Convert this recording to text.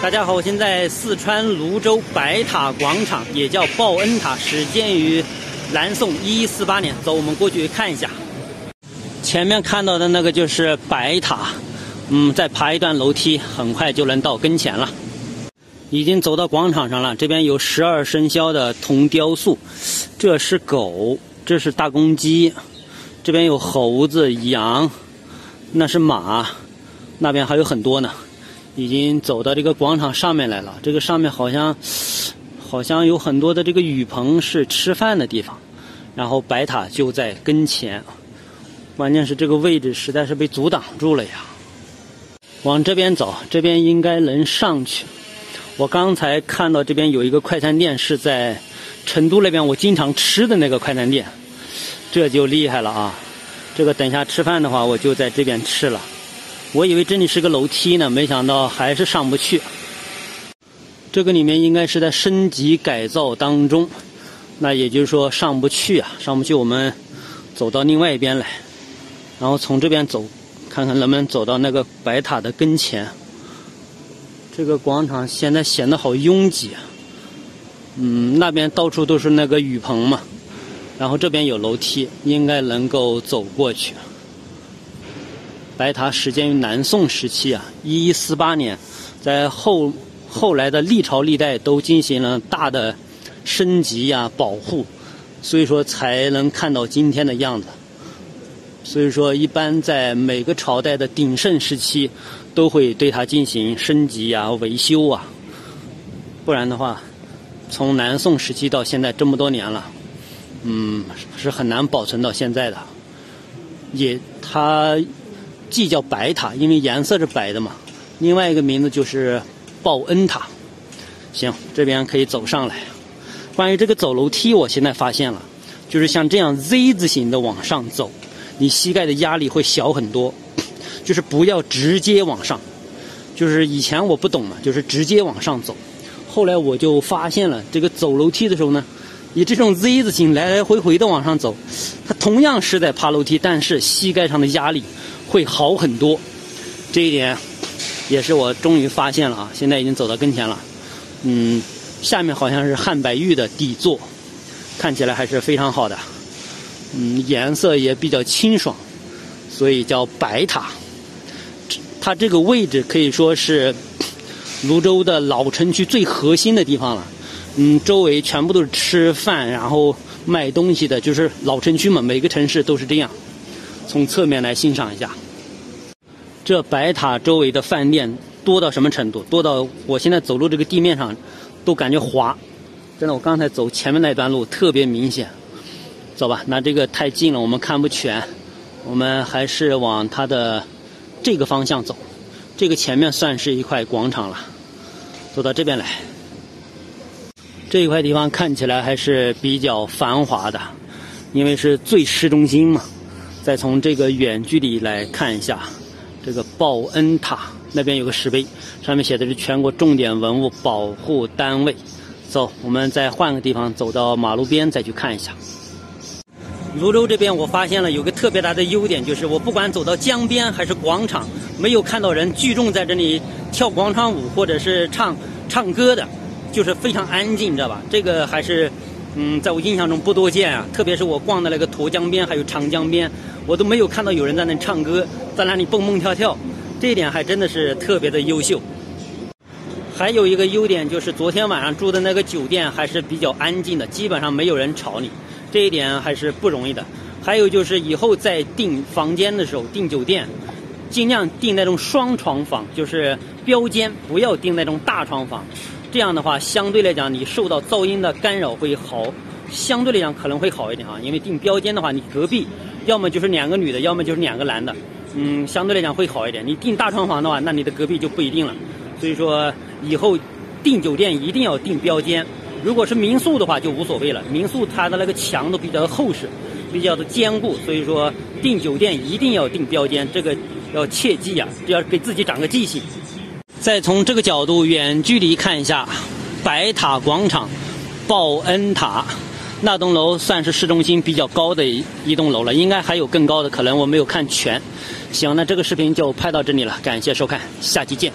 大家好，我现在四川泸州白塔广场，也叫报恩塔，始建于南宋一一四八年。走，我们过去看一下。前面看到的那个就是白塔，嗯，再爬一段楼梯，很快就能到跟前了。已经走到广场上了，这边有十二生肖的铜雕塑，这是狗，这是大公鸡，这边有猴子、羊，那是马，那边还有很多呢。已经走到这个广场上面来了，这个上面好像好像有很多的这个雨棚是吃饭的地方，然后白塔就在跟前，关键是这个位置实在是被阻挡住了呀。往这边走，这边应该能上去。我刚才看到这边有一个快餐店是在成都那边我经常吃的那个快餐店，这就厉害了啊！这个等下吃饭的话，我就在这边吃了。我以为这里是个楼梯呢，没想到还是上不去。这个里面应该是在升级改造当中，那也就是说上不去啊，上不去。我们走到另外一边来，然后从这边走，看看能不能走到那个白塔的跟前。这个广场现在显得好拥挤啊。嗯，那边到处都是那个雨棚嘛，然后这边有楼梯，应该能够走过去。白塔始建于南宋时期啊，一一四八年，在后后来的历朝历代都进行了大的升级呀、保护，所以说才能看到今天的样子。所以说，一般在每个朝代的鼎盛时期，都会对它进行升级啊、维修啊，不然的话，从南宋时期到现在这么多年了，嗯，是很难保存到现在的。也它。既叫白塔，因为颜色是白的嘛。另外一个名字就是报恩塔。行，这边可以走上来。关于这个走楼梯，我现在发现了，就是像这样 Z 字形的往上走，你膝盖的压力会小很多。就是不要直接往上。就是以前我不懂嘛，就是直接往上走。后来我就发现了，这个走楼梯的时候呢，以这种 Z 字形来来回回的往上走，它同样是在爬楼梯，但是膝盖上的压力。会好很多，这一点也是我终于发现了啊！现在已经走到跟前了，嗯，下面好像是汉白玉的底座，看起来还是非常好的，嗯，颜色也比较清爽，所以叫白塔。它这个位置可以说是泸州的老城区最核心的地方了，嗯，周围全部都是吃饭然后卖东西的，就是老城区嘛，每个城市都是这样。从侧面来欣赏一下，这白塔周围的饭店多到什么程度？多到我现在走路这个地面上都感觉滑，真的，我刚才走前面那段路特别明显。走吧，那这个太近了，我们看不全，我们还是往它的这个方向走。这个前面算是一块广场了，走到这边来，这一块地方看起来还是比较繁华的，因为是最市中心嘛。再从这个远距离来看一下，这个报恩塔那边有个石碑，上面写的是全国重点文物保护单位。走，我们再换个地方，走到马路边再去看一下。泸州这边我发现了有个特别大的优点，就是我不管走到江边还是广场，没有看到人聚众在这里跳广场舞或者是唱唱歌的，就是非常安静，你知道吧？这个还是。嗯，在我印象中不多见啊，特别是我逛的那个沱江边，还有长江边，我都没有看到有人在那唱歌，在那里蹦蹦跳跳，这一点还真的是特别的优秀。还有一个优点就是昨天晚上住的那个酒店还是比较安静的，基本上没有人吵你，这一点还是不容易的。还有就是以后在订房间的时候，订酒店，尽量订那种双床房，就是标间，不要订那种大床房。这样的话，相对来讲，你受到噪音的干扰会好，相对来讲可能会好一点啊。因为订标间的话，你隔壁要么就是两个女的，要么就是两个男的，嗯，相对来讲会好一点。你订大床房的话，那你的隔壁就不一定了。所以说，以后订酒店一定要订标间。如果是民宿的话，就无所谓了。民宿它的那个墙都比较厚实，比较的坚固，所以说订酒店一定要订标间，这个要切记啊，要给自己长个记性。再从这个角度远距离看一下，白塔广场、报恩塔那栋楼算是市中心比较高的一一栋楼了，应该还有更高的，可能我没有看全。行，那这个视频就拍到这里了，感谢收看，下期见。